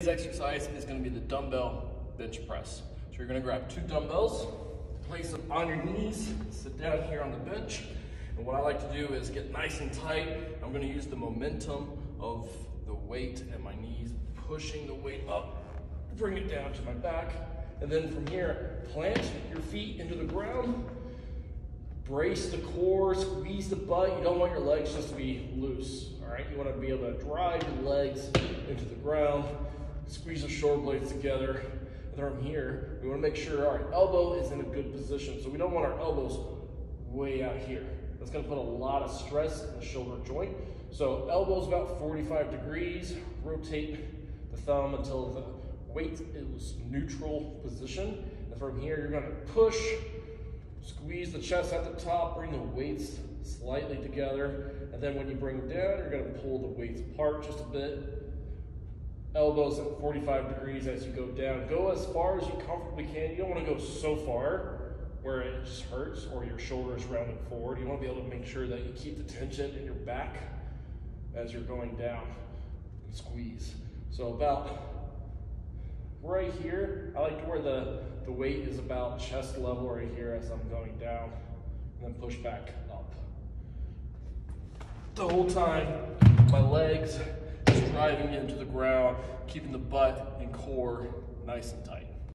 Today's exercise is going to be the dumbbell bench press. So you're going to grab two dumbbells, place them on your knees, sit down here on the bench. And what I like to do is get nice and tight. I'm going to use the momentum of the weight at my knees, pushing the weight up, bring it down to my back. And then from here, plant your feet into the ground, brace the core, squeeze the butt. You don't want your legs just to be loose, all right? You want to be able to drive your legs into the ground squeeze the shoulder blades together. And then from here, we wanna make sure our elbow is in a good position. So we don't want our elbows way out here. That's gonna put a lot of stress in the shoulder joint. So elbows about 45 degrees, rotate the thumb until the weight is neutral position. And from here, you're gonna push, squeeze the chest at the top, bring the weights slightly together. And then when you bring them down, you're gonna pull the weights apart just a bit elbows at 45 degrees as you go down. Go as far as you comfortably can. You don't want to go so far where it just hurts or your shoulders is rounding forward. You want to be able to make sure that you keep the tension in your back as you're going down and squeeze. So about right here, I like to where the, the weight is about chest level right here as I'm going down and then push back up. The whole time, my legs driving into the ground, keeping the butt and core nice and tight.